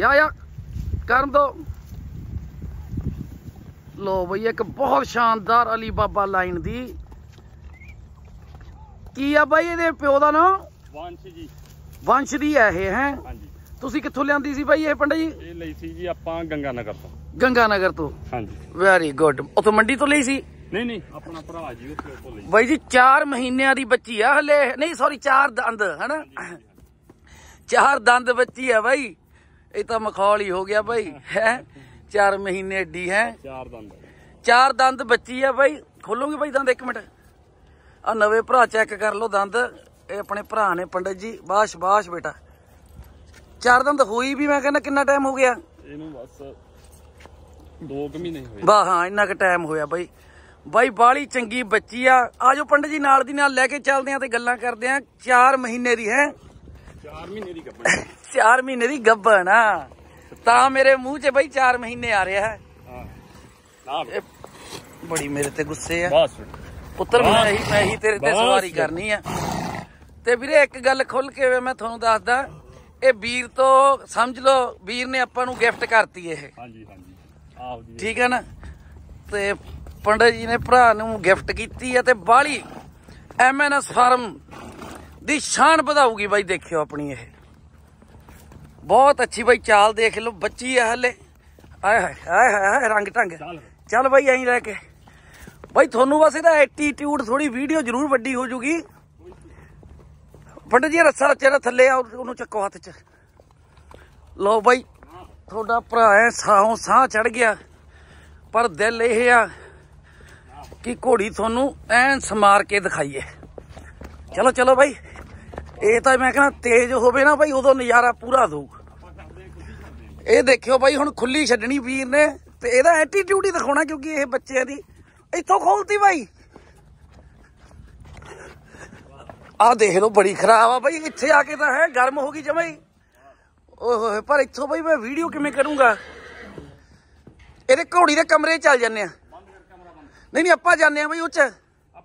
ਯਾ ਯਾ ਕਰਨ ਦੋ। ਲੋ ਬਈ ਇੱਕ ਬਹੁਤ ਸ਼ਾਨਦਾਰ ਅਲੀ ਬਾਬਾ ਲਾਈਨ ਦੀ। ਕੀ ਆ ਬਾਈ ਇਹਦੇ ਪਿਓ ਦਾ ਨਾਮ ਵਾਂਸ਼ ਜੀ। ਵੰਸ਼ ਦੀ ਹੈ ਇਹ ਹੈ? ਹਾਂਜੀ। ਤੁਸੀਂ ਕਿੱਥੋਂ ਲਿਆਂਦੀ ਸੀ ਬਾਈ ਇਹ ਪੰਡਤ ਜੀ? ਇਹ ਲਈ ਸੀ ਜੀ ਆਪਾਂ ਗੰਗਾ ਨਗਰ ਤੋਂ। ਗੰਗਾ ਨਗਰ ਤੋਂ। ਹਾਂਜੀ। ਵੈਰੀ ਗੁੱਡ ਉਥੋਂ ਮੰਡੀ ਤੋਂ ਲਈ ਸੀ? ਨਹੀਂ ਨਹੀਂ ਆਪਣਾ ਭਰਾ ਜੀ ਉੱਥੇ ਲਈ। ਬਾਈ ਜੀ 4 ਮਹੀਨਿਆਂ ਦੀ ਬੱਚੀ ਆ ਹਲੇ। ਨਹੀਂ ਸੌਰੀ 4 ਦੰਦ ਹਨਾ? ਚਾਰ ਦੰਦ ਬੱਚੀ ਆ ਬਾਈ। ਇਹ ਤਾਂ ਮਖੌਲ ਹੀ ਹੋ ਗਿਆ ਬਾਈ ਹੈ? 4 ਮਹੀਨੇ ਏਡੀ ਹੈ? ਚਾਰ ਦੰਦ। ਚਾਰ ਦੰਦ ਬੱਚੀ ਆ ਬਾਈ ਖੋਲੋਗੇ ਬਾਈ ਦੰਦ ਇੱਕ ਮਿੰਟ। ਆ ਨਵੇਂ ਭਰਾ ਚੈੱਕ ਕਰ ਲਓ ਦੰਦ ਇਹ ਆਪਣੇ ਭਰਾ ਨੇ ਪੰਡਤ ਜੀ ਬਾਸ਼ ਬਾਸ਼ ਬੇਟਾ। ਚਾਰ ਦੰਦ ਹੋਈ ਵੀ ਮੈਂ ਕਹਿੰਦਾ ਕਿੰਨਾ ਟਾਈਮ ਹੋ ਗਿਆ? ਇਹਨੂੰ ਬਸ 2 ਕੁ ਮਹੀਨੇ ਹੋਏ। ਵਾਹ ਹਾਂ ਇੰਨਾ ਕੁ ਟਾਈਮ ਹੋਇਆ ਬਾਈ। ਬਾਈ ਬਾਲੀ ਚੰਗੀ ਬੱਚੀ ਆ। ਆਜੋ ਪੰਡਤ ਜੀ ਨਾਲ ਦੀ ਨਾਲ ਲੈ ਕੇ ਚੱਲਦੇ ਆ ਤੇ ਗੱਲਾਂ ਕਰਦੇ ਆ। 4 ਮਹੀਨੇ ਦੀ ਹੈ? 4 ਮਹੀਨੇ ਦੀ ਕੱਪੜੀ 4 ਮਹੀਨੇ ਦੀ ਗੱਭਣ ਆ। ਤਾਂ ਮੇਰੇ ਮੂੰਹ 'ਚ ਬਾਈ 4 ਮਹੀਨੇ ਆ ਰਿਹਾ ਹੈ। ਹਾਂ। ਬੜੀ ਮੇਰੇ ਤੇ ਗੁੱਸੇ ਆ। ਬਸ। ਪੁੱਤਰ ਮੈਂ ਹੀ ਮੈਂ ਹੀ ਤੇਰੇ ਤੇ। ਸਵਾਰੀ ਕਰਨੀ ਆ। ਤੇ ਵੀਰੇ ਇੱਕ ਗੱਲ ਖੁੱਲ ਕੇ ਮੈਂ ਤੁਹਾਨੂੰ ਦੱਸਦਾ। ਇਹ ਵੀਰ ਤੋਂ ਸਮਝ ਲਓ ਵੀਰ ਨੇ ਆਪਾਂ ਨੂੰ ਗਿਫਟ ਕਰਤੀ ਇਹ। ਹਾਂਜੀ ਹਾਂਜੀ। ਆਪ ਜੀ। ਠੀਕ ਹੈ ਨਾ? ਤੇ ਪੰਡਤ ਜੀ ਨੇ ਭਰਾ ਨੂੰ ਗਿਫਟ ਕੀਤੀ ਹੈ ਤੇ ਬਾਲੀ ਐਮਐਨਐਸ ਫਾਰਮ ਦੀ ਸ਼ਾਨ ਵਧਾਊਗੀ ਬਾਈ ਦੇਖਿਓ ਆਪਣੀ ਇਹ। ਬਹੁਤ ਅੱਛੀ ਬਾਈ ਚਾਲ ਦੇਖ ਲਓ ਬੱਚੀ ਹੈ ਹਲੇ। ਆਏ ਹਾਏ ਆਏ ਹਾਏ ਰੰਗ ਢੰਗ। ਚੱਲ ਬਾਈ। ਐਂ ਲੈ ਕੇ। ਬਾਈ ਤੁਹਾਨੂੰ ਬਸ ਇਹਦਾ ਐਟੀਟਿਊਡ ਥੋੜੀ ਵੀਡੀਓ ਜ਼ਰੂਰ ਵੱਡੀ ਹੋ ਜੂਗੀ। ਪੰਡਤ ਜੀ ਰੱਸਾ ਚਿਹਰਾ ਥੱਲੇ ਆ ਉਹਨੂੰ ਚੱਕੋ ਹੱਥ 'ਚ। ਲਓ ਬਾਈ ਤੁਹਾਡਾ ਭਰਾ ਐ ਸਾਹੋਂ ਸਾਹ ਚੜ ਗਿਆ। ਪਰ ਦਿਲ ਇਹ ਆ ਕਿ ਘੋੜੀ ਤੁਹਾਨੂੰ ਐਨ ਸਮਾਰ ਕੇ ਦਿਖਾਈਏ। ਚਲੋ ਚਲੋ ਬਾਈ। ਇਹ ਤਾਂ ਮੈਂ ਕਹਿੰਦਾ ਤੇਜ਼ ਹੋਵੇ ਨਾ ਬਾਈ ਉਦੋਂ ਨਜ਼ਾਰਾ ਪੂਰਾ ਦਊ। ਇਹ ਦੇਖਿਓ ਬਾਈ ਹੁਣ ਖੁੱਲੀ ਛੱਡਣੀ ਵੀਰ ਨੇ ਤੇ ਇਹਦਾ ਐਟੀਟਿਊਡ ਹੀ ਦਿਖਾਉਣਾ ਕਿਉਂਕਿ ਇਹ ਬੱਚਿਆਂ ਦੀ। ਇੱਥੋਂ ਖੋਲਤੀ ਬਾਈ ਆਹ ਦੇਖ ਲਓ, ਬੜੀ ਖਰਾਬ ਆ ਬਾਈ ਇੱਥੇ ਆ ਕੇ ਤਾਂ ਹੈ, ਗਰਮ ਹੋ ਗਈ ਜਮਾਈ। ਓਏ ਹੋਏ ਪਰ ਇੱਥੋਂ ਬਾਈ ਮੈਂ ਵੀਡੀਓ ਕਿਵੇਂ ਕਰੂੰਗਾ? ਇਹਦੇ ਘੋੜੀ ਦੇ ਕਮਰੇ ਚੱਲ ਜੰਨੇ ਆ। ਨਹੀਂ ਨਹੀਂ, ਆਪਾਂ ਜਾਂਦੇ ਆ ਬਈ ਉੱਚ।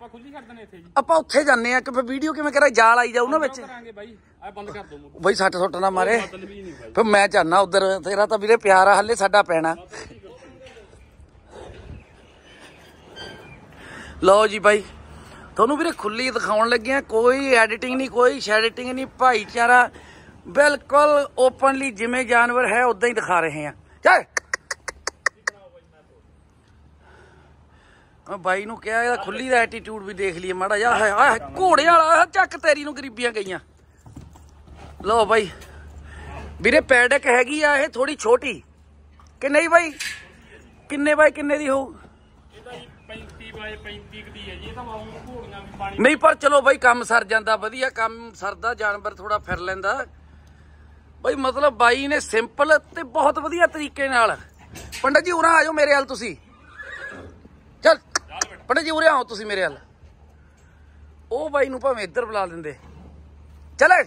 ਆਪਾਂ ਖੁੱਲੀ ਕਰ ਦਨੇ ਇੱਥੇ ਜੀ। ਆਪਾਂ ਉੱਥੇ ਜਾਂਦੇ ਆ ਕਿ ਫਿਰ ਵੀਡੀਓ ਕਿਵੇਂ ਕਰਾਂ ਜਾਲ ਆਈ ਜਾਊ ਨਾ ਵਿੱਚ। ਕਰਾਂਗੇ ਬਾਈ ਆ ਬੰਦ ਕਰ ਦੋ ਮੂੰਹ ਬਈ ਸੱਟ ਸੁੱਟ ਨਾ ਮਾਰੇ। ਫਿਰ ਮੈਂ ਜਾਣਾ ਉਧਰ ਤੇਰਾ ਤਾਂ ਵੀਰੇ ਪਿਆਰ ਆ ਹੱਲੇ ਸਾਡਾ ਪੈਣਾ। ਲਓ ਜੀ ਬਾਈ ਤੁਹਾਨੂੰ ਵੀਰੇ ਖੁੱਲੀ ਦਿਖਾਉਣ ਲੱਗੇ ਆ ਕੋਈ ਐਡੀਟਿੰਗ ਨਹੀਂ ਕੋਈ ਸ਼ੈਡਿਟਿੰਗ ਨਹੀਂ ਭਾਈਚਾਰਾ ਬਿਲਕੁਲ ਓਪਨਲੀ ਜਿਵੇਂ ਜਾਨਵਰ ਹੈ ਉਦਾਂ ਹੀ ਦਿਖਾ ਰਹੇ ਆ ਚੱਲ। ਮੈਂ ਬਾਈ ਨੂੰ ਕਿਹਾ ਇਹਦਾ ਖੁੱਲੀ ਦਾ ਐਟੀਟਿਊਡ ਵੀ ਦੇਖ ਲਈਏ ਮਾੜਾ ਜਿਹਾ। ਹਾਏ ਹਾਏ ਘੋੜੇ ਵਾਲਾ ਚੱਕ ਤੇਰੀ ਨੂੰ ਗਰੀਬੀਆਂ ਗਈਆਂ। ਲਓ ਬਾਈ। ਵੀਰੇ ਪੈਡਕ ਹੈਗੀ ਆ ਇਹ ਥੋੜੀ ਛੋਟੀ। ਕਿ ਨਹੀਂ ਬਾਈ? ਕਿੰਨੇ ਬਾਈ ਕਿੰਨੇ ਦੀ ਹੋਊ? ਇਹ ਤਾਂ ਜੀ 35 ਬਾਏ 35 ਕੁ ਦੀ ਹੈ ਜੀ ਇਹ ਤਾਂ ਵਾਂਗ ਘੋੜੀਆਂ ਵੀ ਪਾਣੀ ਨਹੀਂ ਪਰ ਚਲੋ ਬਾਈ ਕੰਮ ਸਰ ਜਾਂਦਾ ਵਧੀਆ ਕੰਮ ਸਰਦਾ ਜਾਨਵਰ ਥੋੜਾ ਫਿਰ ਲੈਂਦਾ। ਬਾਈ ਮਤਲਬ ਬਾਈ ਨੇ ਸਿੰਪਲ ਤੇ ਬਹੁਤ ਵਧੀਆ ਤਰੀਕੇ ਨਾਲ ਪੰਡਤ ਜੀ ਉਰਾਂ ਆਜੋ ਮੇਰੇ ਹਾਲ ਤੁਸੀਂ। ਪੰਡਤ ਜੀ ਉਰੇ ਆਓ ਤੁਸੀਂ ਮੇਰੇ ਹਾਲ ਉਹ ਬਾਈ ਨੂੰ ਭਾਵੇਂ ਇੱਧਰ ਬੁਲਾ ਦਿੰਦੇ ਚਲੇ।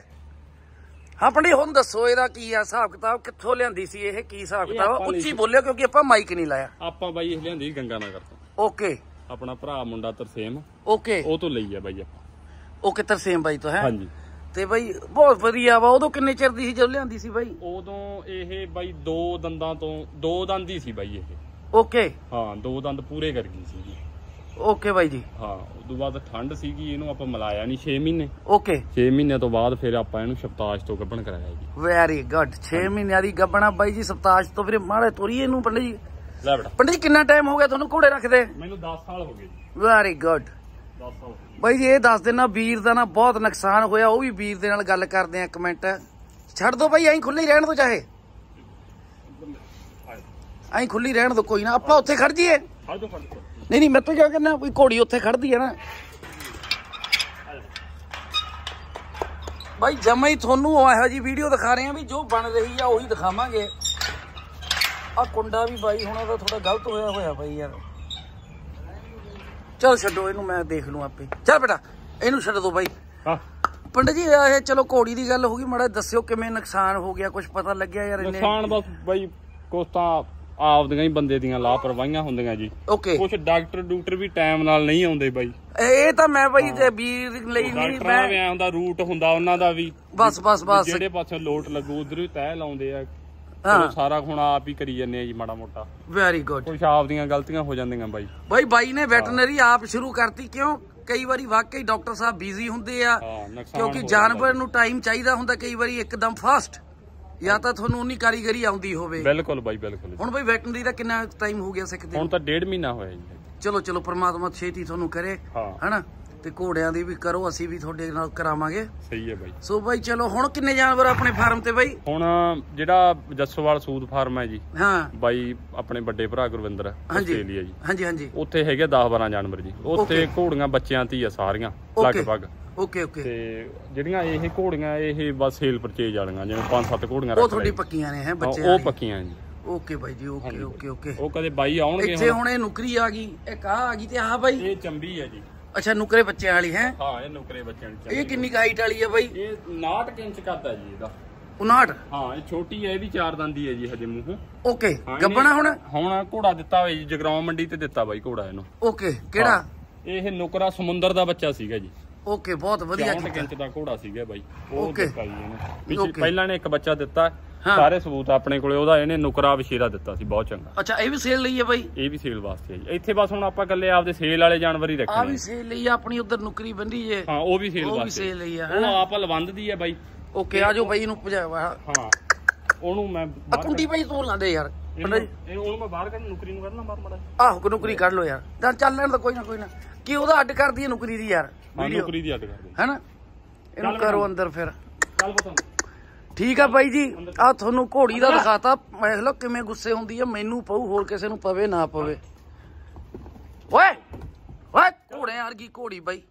ਹਾਂ ਪੰਡਤ ਹੁਣ ਦੱਸੋ ਇਹਦਾ ਕੀ ਆ ਹਿਸਾਬ ਕਿਤਾਬ ਕਿੱਥੋਂ ਲਿਆਂਦੀ ਸੀ ਇਹ? ਕੀ ਹਿਸਾਬ ਕਿਤਾਬ ਉੱਚੀ। ਬੋਲਿਓ ਕਿਉਂਕਿ ਆਪਾਂ ਮਾਈਕ ਨਹੀਂ ਲਾਇਆ। ਆਪਾਂ ਬਾਈ ਇਹ ਲਿਆਂਦੀ ਗੰਗਾ ਨਗਰ ਤੋਂ। ਓਕੇ। ਆਪਣਾ ਭਰਾ ਮੁੰਡਾ ਤਰਸੇਮ। ਓਕੇ। ਉਹ ਤੋਂ ਲਈ ਆ ਬਾਈ ਆਪਾਂ। ਓਕੇ ਤਰਸੇਮ ਬਾਈ ਤੋਂ ਹੈ? ਹਾਂਜੀ। ਤੇ ਬਾਈ ਬਹੁਤ ਵਧੀਆ ਵਾ ਉਦੋਂ ਕਿੰਨੇ ਚਿਰ ਦੀ ਸੀ ਜਦੋਂ ਲਿਆਂਦੀ ਸੀ ਬਾਈ? ਉਦੋਂ ਇਹ ਬਾਈ ਦੋ ਦੰਦਾਂ ਤੋਂ ਦੋ ਦੰਦ ਹੀ ਸੀ ਬਾਈ ਇਹ। ਓਕੇ। ਹਾਂ ਦੋ ਦੰਦ ਪੂਰੇ ਕਰ ਗਈ ਸੀ ਓਕੇ ਬਾਈ ਜੀ। ਹਾਂ ਉਦੋਂ ਬਾਅਦ ਠੰਡ ਸੀਗੀ ਇਹਨੂੰ ਆਪਾਂ ਮਿਲਾਇਆ ਨਹੀਂ 6 ਮਹੀਨੇ। ਓਕੇ 6 ਮਹੀਨਿਆਂ ਤੋਂ ਬਾਅਦ ਫਿਰ ਆਪਾਂ ਇਹਨੂੰ ਸ਼ਪਤਾਸ਼ ਤੋਂ ਗੱਭਣ ਕਰਾਇਆ ਜੀ। ਵੈਰੀ ਗੁੱਡ 6 ਮਹੀਨਿਆਂ ਦੀ ਗੱਬਣਾ ਬਾਈ ਜੀ ਸਪਤਾਸ਼ ਤੋਂ ਵੀਰੇ ਮਾੜੇ ਤੋਰੀਏ ਨੂੰ ਪੰਡਤ ਜੀ। ਲੈ ਬੇਟਾ। ਪੰਡਤ ਜੀ ਕਿੰਨਾ ਟਾਈਮ ਹੋ ਗਿਆ ਤੁਹਾਨੂੰ ਘੋੜੇ ਰੱਖਦੇ? ਮੈਨੂੰ 10 ਸਾਲ ਹੋ ਗਏ ਜੀ। ਵੈਰੀ ਗੁੱਡ 10 ਸਾਲ ਹੋ। ਬਾਈ ਜੀ ਇਹ ਦੱਸ ਦੇਣਾ ਵੀਰ ਦਾ ਨਾ ਬਹੁਤ ਨੁਕਸਾਨ ਹੋਇਆ ਉਹ ਵੀ ਵੀਰ ਦੇ ਨਾਲ ਗੱਲ ਕਰਦੇ ਆ ਕਮੈਂਟ ਛੱਡ ਦੋ ਬਾਈ ਐਂ ਖੁੱਲੀ ਰਹਿਣ ਦੋ ਚਾਹੇ। ਐਂ ਖੁੱਲੀ ਰਹਿਣ ਦੋ ਕੋਈ ਨਾ ਆਪਾਂ ਉੱਥੇ ਖੜ ਜੀਏ ਫੜ ਦੋ ਫੜ ਦੋ ਨਹੀਂ ਨਹੀਂ ਮੈਂ ਤਾਂ ਕਿਹਾ ਕਰਨਾ? ਕੋਈ ਘੋੜੀ ਉੱਥੇ ਖੜਦੀ ਹੈ ਨਾ। ਬਾਈ ਜਮਾ ਹੀ ਤੁਹਾਨੂੰ ਇਹੋ ਜੀ ਵੀਡੀਓ ਦਿਖਾ ਰਹੇ ਆ ਵੀ ਜੋ ਬਣ ਰਹੀ ਆ ਉਹੀ ਦਿਖਾਵਾਂਗੇ। ਆ ਕੁੰਡਾ ਵੀ ਬਾਈ ਹੁਣ ਉਹਦਾ ਥੋੜਾ ਗਲਤ ਹੋਇਆ ਹੋਇਆ ਬਾਈ ਯਾਰ। ਚਲ ਛੱਡੋ ਇਹਨੂੰ ਮੈਂ ਦੇਖ ਲੂੰ ਆਪੇ। ਚੱਲ ਬੇਟਾ ਇਹਨੂੰ ਛੱਡ ਦੋ ਬਾਈ। ਹਾਂ। ਪੰਡਤ ਜੀ ਇਹ ਚਲੋ ਘੋੜੀ ਦੀ ਗੱਲ ਹੋ ਗਈ ਮਾੜਾ ਦੱਸਿਓ ਕਿਵੇਂ ਨੁਕਸਾਨ ਹੋ ਗਿਆ ਕੁਝ ਪਤਾ ਲੱਗਿਆ ਯਾਰ ਇੰਨੇ ਨੁਕਸਾਨ ਬਸ ਬਾਈ ਕੁਛ ਤਾਂ ਆਪਦੀਆਂ ਹੀ ਬੰਦੇ ਦੀਆਂ ਲਾਪਰਵਾਹੀਆਂ ਹੁੰਦੀਆਂ ਜੀ। ਓਕੇ ਕੁਛ ਡਾਕਟਰ ਡੂਕਟਰ ਵੀ ਟਾਈਮ ਨਾਲ ਨਹੀਂ ਆਉਂਦੇ ਬਾਈ। ਇਹ ਤਾਂ ਮੈਂ ਬਾਈ ਤੇ ਵੀਰ ਲਈ ਨਹੀਂ ਮੈਂ ਐਂ ਹੁੰਦਾ ਰੂਟ ਹੁੰਦਾ ਉਹਨਾਂ ਦਾ ਵੀ। ਬਸ ਬਸ ਬਸ। ਜਿਹੜੇ ਪਾਸੇ ਲੋਟ ਲੱਗੂ ਉਧਰ ਹੀ ਤਹਿ ਲਾਉਂਦੇ ਆ। ਹਾਂ। ਸਾਰਾ ਹੁਣ ਆਪ ਹੀ ਕਰੀ ਜੰਨੇ ਆ ਜੀ ਮਾੜਾ ਮੋਟਾ। ਵੈਰੀ ਗੁੱਡ ਕੁਛ ਆਪ ਦੀਆਂ ਗਲਤੀਆਂ ਹੋ ਜਾਂਦੀਆਂ ਬਾਈ। ਬਾਈ ਬਾਈ ਨੇ ਵੈਟਰਨਰੀ ਆਪ ਸ਼ੁਰੂ ਕਰਤੀ ਕਿਉਂ? ਕਈ ਵਾਰੀ ਵਾਕਈ ਡਾਕਟਰ ਸਾਹਿਬ ਬਿਜ਼ੀ ਹੁੰਦੇ ਆ ਕਿਉਂਕਿ ਜਾਨਵਰ ਨੂੰ ਟਾਈਮ ਚਾਹੀਦਾ ਹੁੰਦਾ ਕਈ ਵਾਰੀ ਇੱਕਦਮ ਫਾਸਟ ਜਾਂ ਤਾਂ ਤੁਹਾਨੂੰ ਉਨੀ ਕਾਰੀਗਰੀ ਆਉਂਦੀ ਹੋਵੇ। ਬਿਲਕੁਲ ਬਾਈ ਬਿਲਕੁਲ ਹੁਣ ਬਾਈ ਵੈਟਰਨਰੀ ਦਾ ਕਿੰਨਾ ਟਾਈਮ ਹੋ ਗਿਆ ਸਿੱਖਦੇ ਹੁਣ ਤਾਂ ਡੇਢ ਮਹੀਨਾ ਹੋਇਆ ਜੀ। ਚਲੋ ਚਲੋ ਪ੍ਰਮਾਤਮਾ ਛੇਤੀ ਤੁਹਾਨੂੰ ਕਰੇ ਹਨਾ? ਤੇ ਘੋੜਿਆਂ ਦੀ ਵੀ ਕਰੋ ਅਸੀਂ ਵੀ ਤੁਹਾਡੇ ਨਾਲ ਕਰਾਵਾਂਗੇ। ਸਹੀ ਹੈ ਬਾਈ। ਸੋ ਬਾਈ ਚਲੋ ਹੁਣ ਕਿੰਨੇ ਜਾਨਵਰ ਆਪਣੇ ਫਾਰਮ ਤੇ ਬਾਈ? ਹੁਣ ਜਿਹੜਾ ਜੱਸੋਵਾਲ ਸੂਦ ਫਾਰਮ ਹੈ ਜੀ ਹਾਂ। ਬਾਈ ਆਪਣੇ ਵੱਡੇ ਭਰਾ ਗੁਰਵਿੰਦਰ ਆਸਟ੍ਰੇਲੀਆ ਜੀ। ਹਾਂਜੀ ਹਾਂਜੀ। ਉੱਥੇ ਹੈਗੇ 10 12 ਜਾਨਵਰ ਜੀ। ਉੱਥੇ ਘੋੜੀਆਂ ਬੱਚਿਆਂ ਤੇ ਆ ਸਾਰੀਆਂ ਲਗਭਗ। ਓਕੇ ਓਕੇ ਤੇ ਜਿਹੜੀਆਂ ਇਹ ਘੋੜੀਆਂ ਇਹ ਬਸ ਸੇਲ ਪਰਚੇਜ ਵਾਲੀਆਂ ਜਿਵੇਂ 5-7 ਘੋੜੀਆਂ ਉਹ ਰੱਖ ਤੁਹਾਡੀ ਲਈ ਪੱਕੀਆਂ ਨੇ ਹੈ ਬੱਚੇ ਉਹ ਪੱਕੀਆਂ ਜੀ। ਓਕੇ ਬਾਈ ਜੀ ਓਕੇ ਓਕੇ ਓਕੇ ਉਹ ਕਦੇ ਬਾਈ ਆਉਣਗੇ ਇੱਥੇ ਹੁਣ? ਇਹ ਨੁਕਰੀ ਆ ਗਈ ਇੱਕ ਆ ਆ ਗਈ ਤੇ ਆਹ ਬਾਈ। ਇਹ ਚੰਬੀ ਹੈ ਜੀ। ਅੱਛਾ ਨੁਕਰੇ ਬੱਚਿਆਂ ਵਾਲੀ ਹੈ? ਹਾਂ ਇਹ ਨੁਕਰੇ ਬੱਚਿਆਂ ਦੀ ਇਹ ਕਿੰਨੀ ਹਾਈਟ ਵਾਲੀ ਹੈ ਬਾਈ? ਇਹ 69 ਇੰਚ ਕੱਦ ਹੈ ਜੀ ਇਹਦਾ। 59 ਹਾਂ ਇਹ ਛੋਟੀ ਹੈ ਇਹ ਵੀ ਚਾਰ ਦੰਦੀ ਹੈ ਜੀ ਹਜੇ ਮੂੰਹ। ਓਕੇ ਗੱਬਣਾ ਹੁਣ? ਹੁਣ ਘੋੜਾ ਦਿੱਤਾ ਹੋਇਆ ਜੀ ਜਗਰਾਉਂ ਮੰਡੀ ਤੇ ਦਿੱਤਾ ਬਾਈ ਘੋੜਾ ਇਹਨੂੰ। ਓਕੇ ਕਿਹੜਾ? ਇਹ ਨੁਕਰਾ ਸਮੁੰਦਰ ਦਾ ਬੱਚਾ ਸੀਗਾ ਜੀ। ਓਕੇ ਬਹੁਤ ਵਧੀਆ 64 ਕੀਤਾ। ਇੰਚ ਦਾ ਘੋੜਾ ਸੀਗਾ ਬਾਈ ਉਹ। ਦਿੱਤਾ ਜੀ ਇਹਨੂੰ। ਪਹਿਲਾਂ ਨੇ ਇੱਕ ਬੱਚਾ ਦਿੱਤਾ ਹਾਂ। ਸਾਰੇ ਸਬੂਤ ਆਪਣੇ ਕੋਲੇ ਉਹਦਾ ਇਹਨੇ ਨੁਕਰਾ ਵਿਸ਼ੇਰਾ ਦਿੱਤਾ ਸੀ ਬਹੁਤ ਚੰਗਾ। ਅੱਛਾ ਇਹ ਵੀ ਸੇਲ ਲਈ ਹੈ ਬਾਈ? ਇਹ ਵੀ ਸੇਲ ਵਾਸਤੇ ਹੈ ਜੀ। ਇੱਥੇ ਬਸ ਹੁਣ ਆਪਾਂ ਇਕੱਲੇ ਆਪਦੇ ਸੇਲ ਵਾਲੇ ਜਾਨਵਰ ਹੀ ਆ ਰੱਖਣੇ ਵੀ ਆ। ਸੇਲ ਲਈ ਆ ਆਪਣੀ ਉਧਰ ਨੁਕਰੀ ਬੰਦੀ ਜੇ। ਹਾਂ ਉਹ ਵੀ ਸੇਲ ਉਹ ਵੀ ਵਾਸਤੇ। ਸੇਲ ਲਈ ਆ ਉਹ ਆਪ ਲਵੰਦ ਦੀ ਹੈ ਬਾਈ। ਓਕੇ ਆ ਜਾਓ ਬਾਈ ਨੂੰ ਭਜਾਵਾ ਹਾਂ ਉਹਨੂੰ ਮੈਂ ਕੁੰਡੀ ਬਾਈ ਤੂੰ ਲਾਂਦੇ ਯਾਰ। ਇਹਨੂੰ- ਇਹ ਉਹਨੂੰ ਮੈਂ ਬਾਹਰ ਕੱਢ ਨੁਕਰੀ ਨੂੰ ਕਰਨਾ ਮਾਰ ਮੜਾ ਆਹੋ ਕੋ ਨੁਕਰੀ ਕੱਢ ਲੋ ਯਾਰ। ਚੱਲ ਚੱਲ ਲੈਣ ਦਾ ਕੋਈ ਨਾ ਕੋਈ ਨਾ। ਕੀ ਉਹਦਾ ਅੱਡ ਕਰਦੀ ਹੈ ਨੁਕਰੀ ਦੀ ਯਾਰ? ਵੀਡੀਓ। ਨੁਕਰੀ ਦੀ ਅੱਡ ਕਰ ਦੇ ਹੈਨਾ? ਇਹਨੂੰ ਕਰੋ। ਅੰਦਰ ਫਿਰ। ਚੱਲ ਬਤਾ ਠੀਕ ਆ ਬਾਈ ਜੀ। ਆ ਤੁਹਾਨੂੰ ਘੋੜੀ ਦਾ ਦਿਖਾਤਾ। ਵੇਖ ਲਓ ਕਿਵੇਂ ਗੁੱਸੇ ਹੁੰਦੀ ਆ। ਮੈਨੂੰ ਪਊ ਹੋਰ ਕਿਸੇ ਨੂੰ ਪਵੇ ਨਾ ਪਵੇ। ਓਏ! ਓਏ ਘੋੜਿਆਂ ਵਰਗੀ ਘੋੜੀ ਬਾਈ।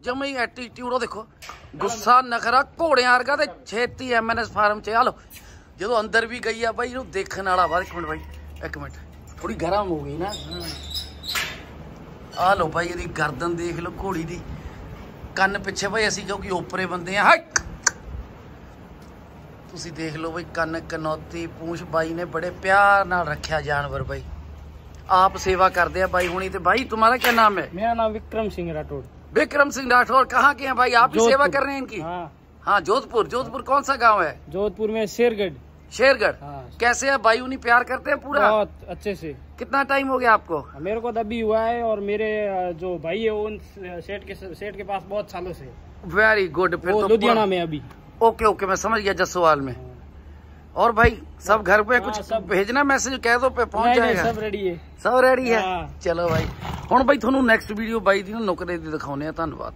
ਜਮੇ ਹੀ ਐਟੀਟਿਊਡ ਉਹ ਦੇਖੋ। ਗੁੱਸਾ ਨਖਰਾ ਘੋੜਿਆਂ ਵਰਗਾ ਤੇ ਛੇਤੀ ਐਮਐਨਐਸ ਫਾਰਮ ਚ ਆ। ਲੋ ਜਦੋਂ ਅੰਦਰ ਵੀ ਗਈ ਆ ਬਾਈ ਇਹਨੂੰ ਦੇਖਣ ਵਾਲਾ ਵਾ ਇੱਕ ਮਿੰਟ ਬਾਈ ਇੱਕ ਮਿੰਟ ਥੋੜੀ ਗਰਮ ਹੋ ਗਈ ਨਾ ਆ ਲੋ ਬਾਈ ਇਹਦੀ ਗਰਦਨ ਦੇਖ ਲਓ ਘੋੜੀ ਦੀ ਕੰਨ ਪਿੱਛੇ ਬਾਈ ਅਸੀਂ ਕਿਉਂਕਿ ਓਪਰੇ ਬੰਦੇ ਆ ਹਟ ਤੁਸੀਂ ਦੇਖ ਲਓ ਬਈ ਕੰਨ ਕਨੌਤੀ ਪੂੰਛ ਬਾਈ ਨੇ ਬੜੇ ਪਿਆਰ ਨਾਲ ਰੱਖਿਆ ਜਾਨਵਰ ਬਾਈ ਆਪ ਸੇਵਾ ਕਰਦੇ ਆ बाई हुनी तो भाई तुम्हारा क्या नाम है मेरा नाम विक्रम सिंह राठौड़ विक्रम सिंह राठौर कहाँ के हैं भाई आप भी सेवा जोधपुर। कर रहे हैं इनकी हाँ हाँ जोधपुर जोधपुर कौन सा गांव है जोधपुर में शेरगढ़ शेरगढ़ हाँ कैसे है भाई उन्हीं प्यार करते हैं पूरा बहुत अच्छे से कितना टाइम हो गया आपको मेरे को तो अभी हुआ है और मेरे अ, जो भाई है वो उन सेठ के सेठ के पास बहुत सालों से है। वेरी गुड फिर वो तो लुधियाना में अभी ओके ओके मैं समझ गया जसोवाल में और भाई सब घर पे हाँ, कुछ सब- भेजना मैसेज कह दो पे पहुंच नहीं नहीं जाएगा सब रेडी है ਸਭ ਰੈਡੀ ਹੈ ਹਾਂ। ਚਲੋ ਬਾਈ ਹੁਣ ਬਾਈ ਤੁਹਾਨੂੰ ਨੈਕਸਟ ਵੀਡੀਓ ਬਾਈ ਦੀ ਨਾ ਨੁਕਰੇ ਦੀ ਦਿਖਾਉਨੇ ਆ ਧੰਨਵਾਦ